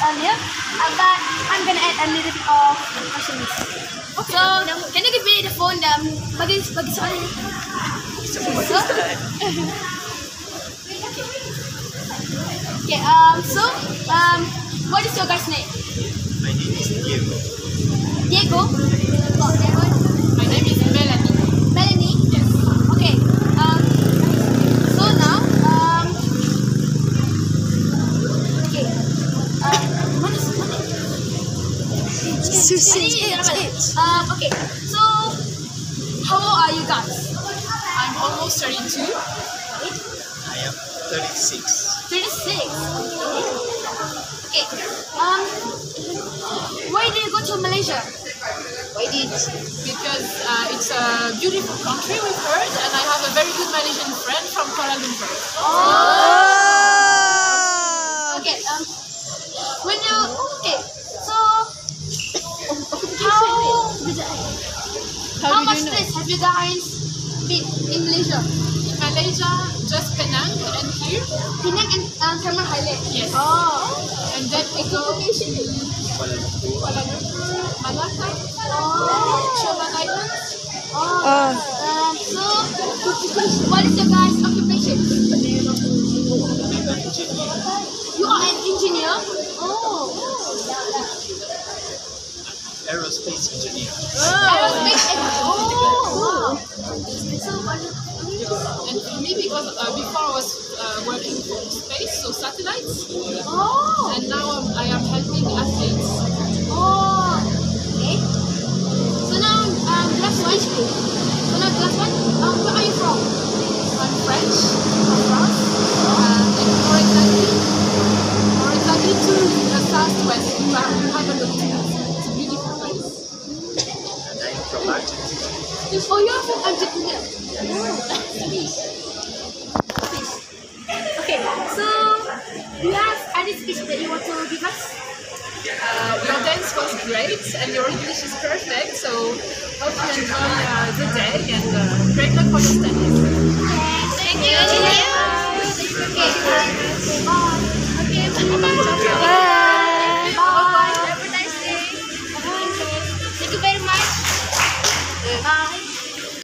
earlier, uh, but I'm gonna add a little bit of questions. Okay. So, can you give me the phone um, bagi bagi soalan ni? So, okay. Um. So, um, what is your guy's name? My name is Diego. Diego. Diego. My name is Melanie. Melanie. Yes. Okay. Um. So now, um. Okay. Um. Mana mana? Sushi. Um. Okay. So, how old are you guys? I'm almost 32. I am 36. Thirty-six. Okay. Um. Why did you go to Malaysia? Why did? Because uh, it's a beautiful country, we've heard, and I have a very good Malaysian friend from Kuala Lumpur. Oh. Okay. Um. How much place have you guys been in Malaysia? In Malaysia, just Penang and here, Penang and um, Cameron Highland. Yes. Oh. and then we go Kuala Lumpur. Kuala Lumpur, Malacca, Oh. Choban Islands. Oh. Um, so, what is your guys' occupation? I'm an engineer. You are an engineer. Oh. Aerospace engineer. Aerospace engineer. Oh. Wow. And for me, because uh, before I was uh, working for space, so satellites, Oh. and now I'm, I am helping athletes. Oh. Okay. So now, um, last one. So now, last one. Um, where are you from? I'm French, from France, uh, and more exactly, more exactly to the southwest. You Oh, you're from Argentina. Okay, so do you have any speech that you want to give us? Uh, your dance was great, and your English is perfect. So hope you enjoy uh, the day, and uh, great luck for your studies. Thank you. Okay, bye. Okay, bye.